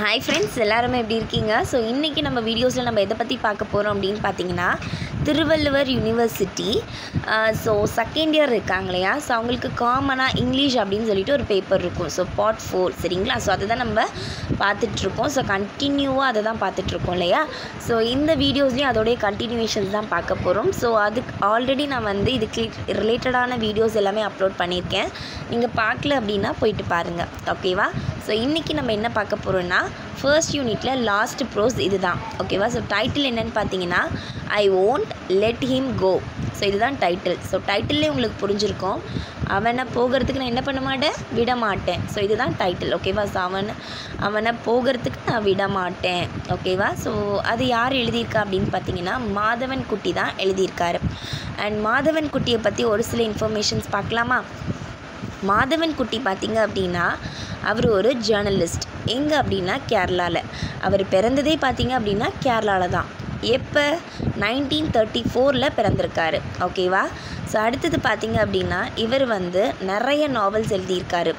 Hi friends எல்லாருமே எப்படி இருக்கீங்க? ஸோ இன்றைக்கி நம்ம வீடியோஸில் நம்ம எதை பற்றி பார்க்க போகிறோம் அப்படின்னு பார்த்தீங்கன்னா Thiruvalluvar university so second year இருக்காங்க இல்லையா? ஸோ அவங்களுக்கு காமனாக இங்கிலீஷ் அப்படின்னு சொல்லிட்டு ஒரு பேப்பர் இருக்கும். ஸோ பார்ட் ஃபோர் சரிங்களா? ஸோ அதை தான் நம்ம பார்த்துட்ருக்கோம் ஸோ கண்டினியூவாக அதை தான் பார்த்துட்ருக்கோம் இல்லையா? ஸோ இந்த வீடியோஸ்லேயும் அதோடைய கண்டினியூஷன்ஸ் தான் பார்க்க போகிறோம் ஸோ அதுக்கு ஆல்ரெடி நான் வந்து இதுக்கு ரிலேட்டடான வீடியோஸ் எல்லாமே அப்லோட் பண்ணியிருக்கேன். நீங்கள் பார்க்கல அப்படின்னா போயிட்டு பாருங்கள் ஓகேவா ஸோ இன்றைக்கி நம்ம என்ன பார்க்க போகிறோன்னா ஃபர்ஸ்ட் யூனிட்டில் லாஸ்ட் ப்ரோஸ் இது தான் ஓகேவா ஸோ டைட்டில் என்னென்னு பார்த்தீங்கன்னா I won't let him go so இதுதான் டைட்டில் ஸோ டைட்டில்லே உங்களுக்கு புரிஞ்சிருக்கும். அவனை போகிறதுக்கு நான் என்ன பண்ண மாட்டேன்? விட மாட்டேன். ஸோ இதுதான் டைட்டில் ஓகேவா ஸோ அவன் அவனை போகிறதுக்கு நான் விட மாட்டேன். ஓகேவா ஸோ அது யார் எழுதியிருக்கா அப்படின்னு பார்த்தீங்கன்னா மாதவன் குட்டி தான் எழுதியிருக்காரு. அண்ட் மாதவன் குட்டியை பற்றி ஒரு சில இன்ஃபர்மேஷன்ஸ் பார்க்கலாமா? மாதவன் குட்டி பார்த்தீங்க அப்படின்னா அவர் ஒரு ஜேர்னலிஸ்ட் எங்கே அப்படின்னா கேரளாவில் அவர் பிறந்ததே பார்த்தீங்க அப்படின்னா கேரளாவில் தான். எப்போ? நைன்டீன் தேர்ட்டி ஃபோரில் பிறந்திருக்காரு ஓகேவா ஸோ அடுத்தது பார்த்தீங்க அப்படின்னா இவர் வந்து நிறைய நாவல்ஸ் எழுதியிருக்காரு.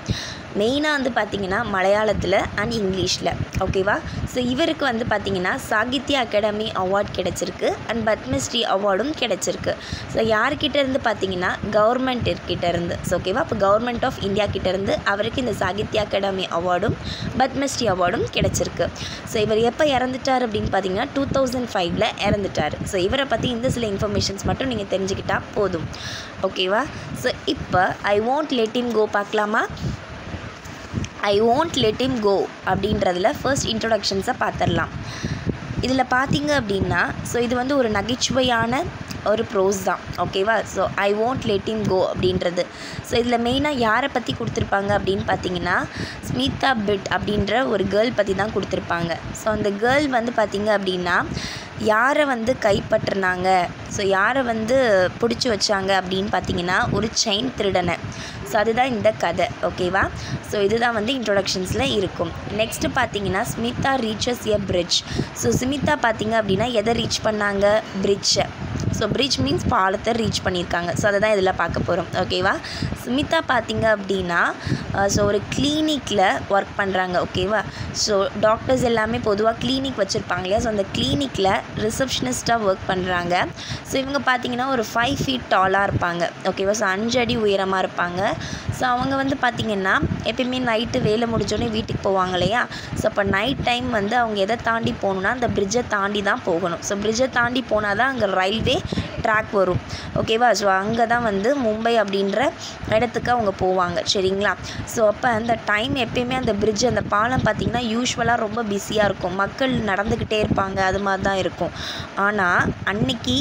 மெயினாக வந்து பார்த்திங்கன்னா மலையாளத்தில் அண்ட் இங்கிலீஷில் ஓகேவா ஸோ இவருக்கு வந்து பார்த்திங்கன்னா சாகித்ய அகாடமி அவார்ட் கிடச்சிருக்கு அண்ட் பத்மஸ்ரீ அவார்டும் கிடச்சிருக்கு. ஸோ யார்கிட்ட இருந்து பார்த்தீங்கன்னா கவர்மெண்ட் கிட்ட இருந்து. ஸோ ஓகேவா இப்போ கவர்மெண்ட் ஆஃப் இந்தியா கிட்டேருந்து அவருக்கு இந்த சாகித்ய அகாடமி அவார்டும் பத்மஸ்ரீ அவார்டும் கிடச்சிருக்கு. ஸோ இவர் எப்போ இறந்துட்டார் அப்படின்னு பார்த்தீங்கன்னா டூ தௌசண்ட் ஃபைவ்ல இறந்துட்டார். ஸோ இவரை பற்றி இந்த சில இன்ஃபர்மேஷன்ஸ் மட்டும் நீங்கள் தெரிஞ்சுக்கிட்டால் போதும். ஓகேவா ஸோ இப்போ I want let him go பார்க்கலாமா? ஐ ஓன்ட் லெட் இம் கோ அப்படின்றதுல ஃபர்ஸ்ட் இன்ட்ரொடக்ஷன்ஸை பார்த்துடலாம் இதில் பார்த்தீங்க அப்படின்னா ஸோ இது வந்து ஒரு நகைச்சுவையான ஒரு ப்ரோஸ் தான் ஓகேவா so I won't let him go அப்படின்றது. ஸோ இதில் மெயினாக யாரை பற்றி கொடுத்துருப்பாங்க அப்படின்னு பார்த்தீங்கன்னா ஸ்மிதா பிட் அப்படின்ற ஒரு கேர்ள் பற்றி தான் கொடுத்துருப்பாங்க. ஸோ அந்த கேர்ள் வந்து பார்த்திங்க அப்படின்னா யாரை வந்து கைப்பற்றினாங்க? ஸோ யாரை வந்து பிடிச்சி வச்சாங்க அப்படின்னு பார்த்தீங்கன்னா ஒரு செயின் திருடனை. ஸோ அதுதான் இந்த கதை ஓகேவா ஸோ இதுதான் வந்து இன்ட்ரொடக்ஷன்ஸில் இருக்கும். நெக்ஸ்ட்டு பார்த்தீங்கன்னா Smita reaches a bridge so Smita பார்த்தீங்க அப்படின்னா எதை ரீச் பண்ணாங்க? பிரிட்ஜை ஸோ பிரிட்ஜ் மீன்ஸ் பாலத்தை ரீச் பண்ணியிருக்காங்க. ஸோ அதை தான் இதில் பார்க்க போகிறோம் ஓகேவா ஸ்மிதா பார்த்தீங்க அப்படின்னா ஸோ ஒரு கிளினிக்கில் ஒர்க் பண்ணுறாங்க ஓகேவா ஸோ டாக்டர்ஸ் எல்லாமே பொதுவாக கிளினிக் வச்சுருப்பாங்க இல்லையா? ஸோ அந்த கிளினிக்கில் ரிசப்ஷனிஸ்ட்டாக ஒர்க் பண்ணுறாங்க ஸோ இவங்க பார்த்தீங்கன்னா ஒரு ஃபைவ் ஃபீட் டாலாக இருப்பாங்க. ஓகேவா ஸோ அஞ்சு அடி உயரமாக இருப்பாங்க. ஸோ அவங்க வந்து பார்த்திங்கன்னா எப்பயுமே நைட்டு வேலை முடிஞ்சோடனே வீட்டுக்கு போவாங்க இல்லையா? ஸோ அப்போ நைட் டைம் வந்து அவங்க எதை தாண்டி போகணுன்னா அந்த பிரிட்ஜை தாண்டி தான் போகணும். ஸோ பிரிட்ஜை தாண்டி போனால் தான் அங்கே ரயில்வே ட்ராக் வரும். ஓகேவா ஸோ அங்கே தான் வந்து மும்பை அப்படின்ற இடத்துக்கு அவங்க போவாங்க. சரிங்களா? ஸோ அப்போ அந்த டைம் எப்பயுமே அந்த பிரிட்ஜ் அந்த பாலம் பார்த்திங்கன்னா யூஸ்வலாக ரொம்ப பிஸியாக இருக்கும். மக்கள் நடந்துக்கிட்டே இருப்பாங்க. அது மாதிரி தான் இருக்கும். ஆனால் அன்னைக்கு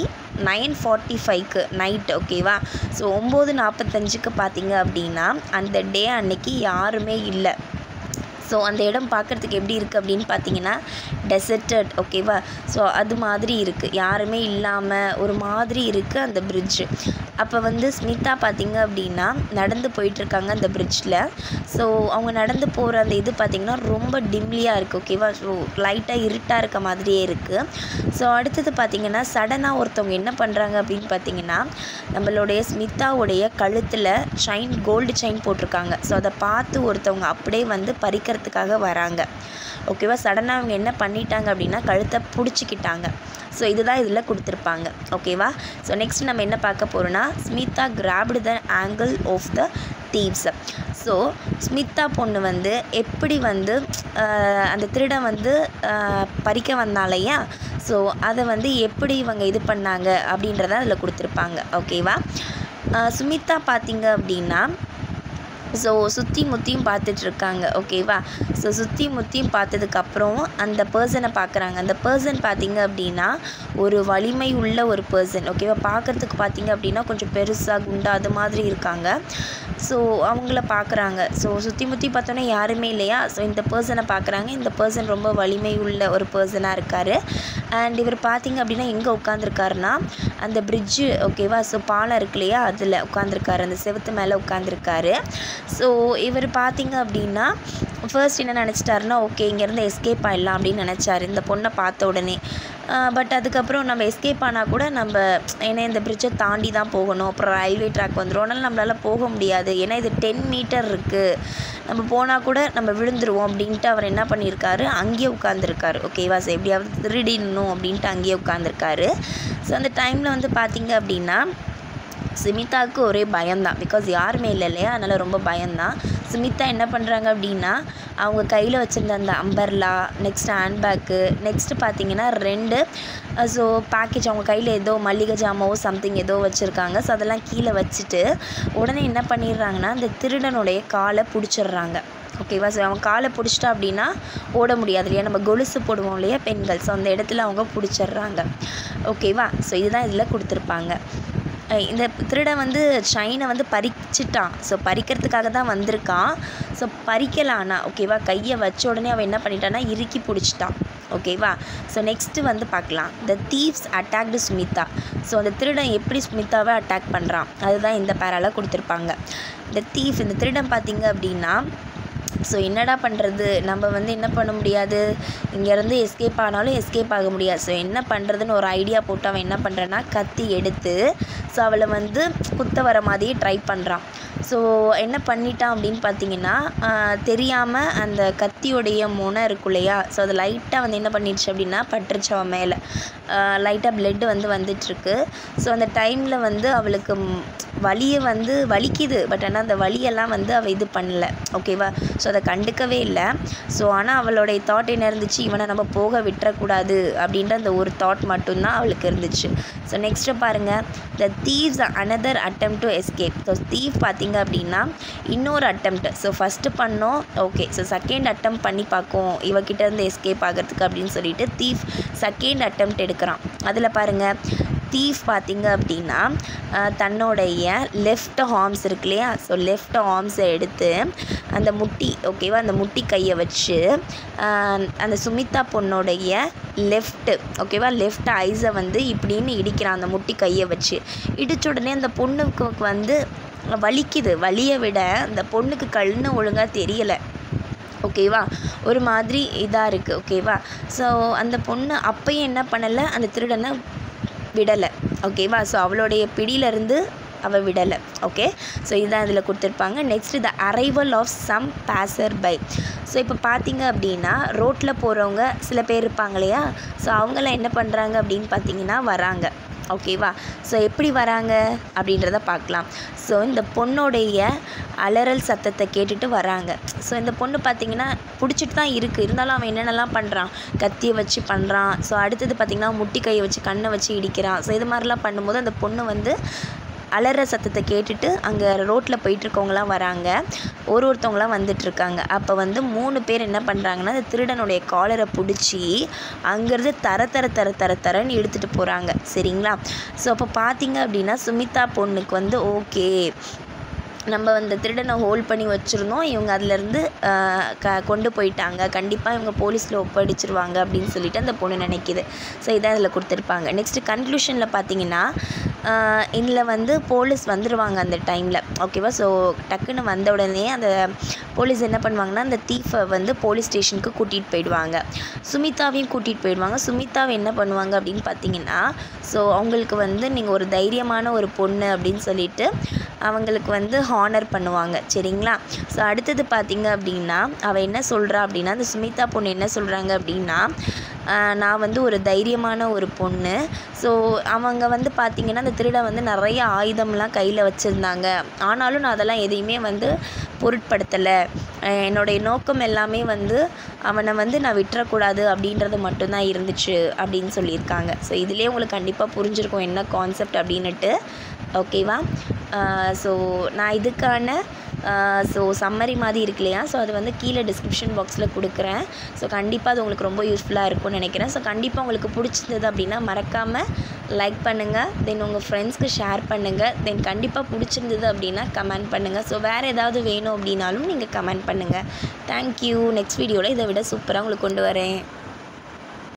நைன் ஃபார்ட்டி ஃபைவ்க்கு நைட் ஓகேவா ஸோ ஒம்பது நாற்பத்தஞ்சுக்கு பார்த்தீங்க அப்படின்னா அந்த டே அன்னைக்கு யாருமே இல்லை. ஸோ அந்த இடம் பார்க்குறதுக்கு எப்படி இருக்குது அப்படின்னு பார்த்தீங்கன்னா டெசர்டட் ஓகேவா ஸோ அது மாதிரி இருக்குது யாருமே இல்லாமல் ஒரு மாதிரி இருக்குது அந்த பிரிட்ஜு அப்போ வந்து ஸ்மிதா பார்த்திங்க அப்படின்னா நடந்து போயிட்டுருக்காங்க அந்த பிரிட்ஜில் ஸோ அவங்க நடந்து போகிற அந்த இது பார்த்திங்கன்னா ரொம்ப டிம்லியாக இருக்குது ஓகேவா ஸோ லைட்டாக இருட்டாக இருக்க மாதிரியே இருக்குது ஸோ அடுத்தது பார்த்திங்கன்னா சடனாக ஒருத்தவங்க என்ன பண்ணுறாங்க அப்படின்னு பார்த்தீங்கன்னா நம்மளுடைய ஸ்மிதாவுடைய கழுத்தில் செயின் கோல்டு செயின் போட்டிருக்காங்க. ஸோ அதை பார்த்து ஒருத்தவங்க அப்படியே வந்து பார்க்குறதுக்காக வராங்க. ஓகேவா சடனாக அவங்க என்ன பண்ணிட்டாங்க அப்படின்னா கழுத்தை பிடிச்சிக்கிட்டாங்க. ஸோ இதுதான் இதில் கொடுத்துருப்பாங்க. ஓகேவா ஸோ நெக்ஸ்ட் நம்ம என்ன பார்க்க போகிறோன்னா Smita grabbed the angle of the thieves so Smita பொண்ணு வந்து எப்படி வந்து அந்த திருடன் வந்து பறிக்க வந்தாலையா ஸோ அதை வந்து எப்படி இவங்க இது பண்ணாங்க அப்படின்றத அதில் கொடுத்துருப்பாங்க. ஓகேவா சுமிதா பார்த்தீங்க அப்படின்னா ஸோ சுற்றி முற்றியும் பார்த்துட்ருக்காங்க. ஓகேவா ஸோ சுற்றி முற்றியும் பார்த்ததுக்கப்புறம் அந்த பர்சனை பார்க்குறாங்க. அந்த பர்சன் பார்த்திங்க அப்படின்னா ஒரு வலிமை உள்ள ஒரு பர்சன் ஓகேவா பார்க்குறதுக்கு பார்த்திங்க அப்படின்னா கொஞ்சம் பெருசாக குண்டா அது மாதிரி இருக்காங்க. ஸோ அவங்கள பார்க்குறாங்க ஸோ சுற்றி முற்றி பார்த்தோன்னே யாருமே இல்லையா? ஸோ இந்த பர்சனை பார்க்குறாங்க இந்த பர்சன் ரொம்ப வலிமை உள்ள ஒரு பர்சனாக இருக்கார். அண்ட் இவர் பார்த்திங்க அப்படின்னா எங்கே உட்காந்துருக்காருன்னா அந்த பிரிட்ஜு ஓகேவா ஸோ பாலம் இருக்கு இல்லையா? அதில் உட்காந்துருக்காரு அந்த செவத்து மேலே உட்காந்துருக்காரு ஸோ இவர் பார்த்திங்க அப்படின்னா ஃபர்ஸ்ட் என்ன நினச்சிட்டாருன்னா ஓகே இங்கேருந்து எஸ்கேப் ஆகிடலாம் அப்படின்னு நினச்சாரு. இந்த பொண்ணை பார்த்த உடனே. பட் அதுக்கப்புறம் நம்ம எஸ்கேப் ஆனால் கூட நம்ம ஏன்னா இந்த பிரிட்ஜை தாண்டி தான் போகணும். அப்புறம் ரயில்வே ட்ராக் வந்துடும் அதனால் நம்மளால் போக முடியாது. ஏன்னா இது டென் மீட்டர் இருக்குது நம்ம போனால் கூட நம்ம விழுந்துருவோம் அப்படின்ட்டு அவர் என்ன பண்ணியிருக்காரு அங்கேயே உட்காந்துருக்காரு ஓகேவா சார் எப்படியாவது திருடிடணும் அப்படின்ட்டு அங்கேயே உட்காந்துருக்காரு ஸோ அந்த டைமில் வந்து பார்த்தீங்க அப்படின்னா சுமிதாவுக்கு ஒரே பயம்தான். பிகாஸ் யாருமே இல்லை இல்லையா? அதனால் ரொம்ப பயம்தான். சுமிதா என்ன பண்ணுறாங்க அப்படின்னா அவங்க கையில் வச்சுருந்த அந்த அம்பர்லா நெக்ஸ்ட் ஹேண்ட்பேக்கு நெக்ஸ்ட்டு பார்த்தீங்கன்னா ரெண்டு ஸோ பேக்கேஜ் அவங்க கையில் ஏதோ மல்லிகை ஜாமாவோ சம்திங் ஏதோ வச்சுருக்காங்க. ஸோ அதெல்லாம் கீழே வச்சுட்டு உடனே என்ன பண்ணிடுறாங்கன்னா அந்த திருடனுடைய காலை பிடிச்சிடுறாங்க. ஓகேவா ஸோ அவன் காலை பிடிச்சிட்டா அப்படின்னா ஓட முடியாது இல்லையா? நம்ம கொலுசு போடுவோம் இல்லையா பெண்கள்? ஸோ அந்த இடத்துல அவங்க பிடிச்சிடுறாங்க. ஓகேவா ஸோ இதுதான் இதில் கொடுத்துருப்பாங்க. இந்த திருடன் வந்து செயினை வந்து பறிச்சிட்டான். ஸோ பறிக்கிறதுக்காக தான் வந்திருக்கான் ஸோ பறிக்கலானா? ஓகேவா கையை வச்ச உடனே அவன் என்ன பண்ணிட்டான்னா இறுக்கி பிடிச்சிட்டான். ஓகேவா ஸோ நெக்ஸ்ட்டு வந்து பார்க்கலாம். The thieves attacked Sumitha so அந்த திருடன் எப்படி சுமிதாவை அட்டாக் பண்ணுறான் அதுதான் இந்த பேரால கொடுத்துருப்பாங்க. இந்த தீஃப் இந்த திருடன் பார்த்தீங்க அப்படின்னா ஸோ என்னடா பண்ணுறது நம்ம வந்து என்ன பண்ண முடியாது? இங்கேருந்து எஸ்கேப் ஆனாலும் எஸ்கேப் ஆக முடியாது. ஸோ என்ன பண்ணுறதுன்னு ஒரு ஐடியா போட்டு அவன் என்ன பண்ணுறான்னா கத்தி எடுத்து ஸோ அவளை வந்து குத்த வர மாதிரியே ட்ரை பண்ணுறான் ஸோ என்ன பண்ணிட்டான் அப்படின்னு பார்த்தீங்கன்னா தெரியாமல் அந்த கத்தியோடைய முனை இருக்கும் இல்லையா? ஸோ அது லைட்டாக வந்து என்ன பண்ணிடுச்சு அப்படின்னா பட்டுருச்சு அவன் மேலே. லைட்டாக பிளட் வந்து வந்துட்டுருக்கு. ஸோ அந்த டைமில் வந்து அவளுக்கு வலியை வந்து வலிக்குது. பட் ஆனால் அந்த வலியெல்லாம் வந்து அவள் இது பண்ணல. ஓகேவா ஸோ அதை கண்டுக்கவே இல்லை. ஸோ ஆனால் அவளுடைய தாட் என்ன இருந்துச்சு? இவனை நம்ம போக விட்டுறக்கூடாது அப்படின்ற அந்த ஒரு தாட் மட்டும்தான் அவளுக்கு இருந்துச்சு. ஸோ நெக்ஸ்ட்டு பாருங்கள் the thieves another attempt to escape so thief பார்த்தீங்க அப்படின்னா இன்னொரு attempt. ஸோ ஃபஸ்ட்டு பண்ணோம். ஓகே ஸோ செகண்ட் அட்டம் பண்ணி பார்க்கும் இவகிட்ட இருந்து எஸ்கேப் ஆகிறதுக்கு அப்படின்னு சொல்லிட்டு தீஃப் செகண்ட் அட்டம் எடுக்கிறான். அதில் பாருங்கள் தீஃப் பார்த்திங்க அப்படின்னா தன்னுடைய லெஃப்ட் ஹார்ம்ஸ் இருக்கு இல்லையா? ஸோ லெஃப்ட் ஹார்ம்ஸை எடுத்து அந்த முட்டி ஓகேவா அந்த முட்டி கையை வச்சு அந்த சுமிதா பொண்ணுடைய லெஃப்ட்டு ஓகேவா லெஃப்ட் ஐஸை வந்து இப்படின்னு இடிக்கிறான் அந்த முட்டி கையை வச்சு. இடிச்ச உடனே அந்த பொண்ணுக்கு வந்து வலிக்குது. வலியை விட அந்த பொண்ணுக்கு கண்ணு ஒழுங்காக தெரியலை. ஓகேவா ஒரு மாதிரி இதாக இருக்குது ஓகேவா ஸோ அந்த பொண்ணு அப்பயும் என்ன பண்ணலை? அந்த திருடனை விடலை. ஓகேவா ஸோ அவளுடைய பிடியிலேருந்து அவள் விடலை. ஓகே ஸோ இதுதான் இதில் கொடுத்துருப்பாங்க. Next the arrival of some passer by so இப்போ பார்த்தீங்க அப்படின்னா ரோட்டில் போகிறவங்க சில பேர் இருப்பாங்க இல்லையா? ஸோ அவங்களாம் என்ன பண்ணுறாங்க அப்படின்னு பார்த்தீங்கன்னா வராங்க. ஓகேவா ஸோ எப்படி வராங்க? அப்படின்றத பார்க்கலாம். ஸோ இந்த பொண்ணுடைய அலறல் சத்தத்தை கேட்டுட்டு வராங்க. ஸோ இந்த பொண்ணு பார்த்தீங்கன்னா பிடிச்சிட்டு தான் இருக்குது இருந்தாலும் அவன் என்னென்னலாம் பண்ணுறான் கத்தியை வச்சு பண்ணுறான் ஸோ அடுத்தது பார்த்திங்கன்னா முட்டி கையை வச்சு கண்ணை வச்சு இடிக்கிறான். ஸோ இது மாதிரிலாம் பண்ணும்போது அந்த பொண்ணு வந்து அலற சத்தத்தை கேட்டுட்டு அங்கே ரோட்டில் போயிட்டுருக்கவங்களாம் வராங்க. ஒரு ஒருத்தவங்களாம் வந்துட்டுருக்காங்க. அப்போ வந்து மூணு பேர் என்ன பண்ணுறாங்கன்னா அந்த திருடனுடைய காலரை பிடிச்சி அங்கேருந்து தர தர தர தர தரன்னு எடுத்துகிட்டு போகிறாங்க சரிங்களா? ஸோ அப்போ பார்த்தீங்க அப்படின்னா சுமிதா பொண்ணுக்கு வந்து ஓகே. நம்ம அந்த திருடனை ஹோல்ட் பண்ணி வச்சுருந்தோம். இவங்க அதுலேருந்து க கொண்டு போயிட்டாங்க. கண்டிப்பாக இவங்க போலீஸில் ஒப்படைச்சிருவாங்க அப்படின்னு சொல்லிட்டு அந்த பொண்ணு நினைக்கிது. ஸோ இதை அதில் கொடுத்துருப்பாங்க. நெக்ஸ்ட்டு கன்க்ளூஷனில் பார்த்தீங்கன்னா இதில் வந்து போலீஸ் வந்துடுவாங்க அந்த டைமில். ஓகேவா ஸோ டக்குன்னு வந்த உடனே அந்த போலீஸ் என்ன பண்ணுவாங்கன்னா அந்த தீஃபை வந்து போலீஸ் ஸ்டேஷனுக்கு கூட்டிகிட்டு போயிடுவாங்க. சுமிதாவையும் கூட்டிகிட்டு போயிடுவாங்க. சுமிதாவை என்ன பண்ணுவாங்க அப்படின்னு பார்த்தீங்கன்னா ஸோ அவங்களுக்கு வந்து நீங்கள் ஒரு தைரியமான ஒரு பொண்ணு அப்படின்னு சொல்லிட்டு அவங்களுக்கு வந்து ஹானர் பண்ணுவாங்க. சரிங்களா? ஸோ அடுத்தது பார்த்தீங்க அப்படின்னா அவள் என்ன சொல்கிறா அப்படின்னா அந்த சுமிதா பொண்ணு என்ன சொல்கிறாங்க அப்படின்னா நான் வந்து ஒரு தைரியமான ஒரு பொண்ணு. ஸோ அவங்க வந்து பார்த்திங்கன்னா அந்த திருடன் வந்து நிறைய ஆயுதம்லாம் கையில் வச்சுருந்தாங்க. ஆனாலும் நான் அதெல்லாம் எதையுமே வந்து பொருட்படுத்தலை. என்னுடைய நோக்கம் எல்லாமே வந்து அவனை வந்து நான் விட்டுறக்கூடாது அப்படின்றது மட்டும்தான் இருந்துச்சு அப்படின்னு சொல்லியிருக்காங்க. ஸோ இதுலேயே உங்களுக்கு கண்டிப்பாக புரிஞ்சிருக்கும் என்ன கான்செப்ட் அப்படின்னுட்டு. ஓகேவா ஸோ நான் இதுக்கான ஸோ சம்மரி மாதிரி இருக்கு இல்லையா? ஸோ அது வந்து கீழே டிஸ்கிரிப்ஷன் பாக்ஸில் கொடுக்குறேன். ஸோ கண்டிப்பாக அது உங்களுக்கு ரொம்ப யூஸ்ஃபுல்லாக இருக்கும்னு நினைக்கிறேன். ஸோ கண்டிப்பாக உங்களுக்கு பிடிச்சிருந்தது அப்படின்னா மறக்காமல் லைக் பண்ணுங்கள் தென் உங்கள் ஃப்ரெண்ட்ஸ்க்கு ஷேர் பண்ணுங்கள் தென் கண்டிப்பாக பிடிச்சிருந்தது அப்படின்னா கமெண்ட் பண்ணுங்கள் ஸோ வேறு ஏதாவது வேணும் அப்படின்னாலும் நீங்கள் கமெண்ட் பண்ணுங்கள் தேங்க்யூ நெக்ஸ்ட் வீடியோவில் இதை விட சூப்பராக உங்களுக்கு கொண்டு வரேன்.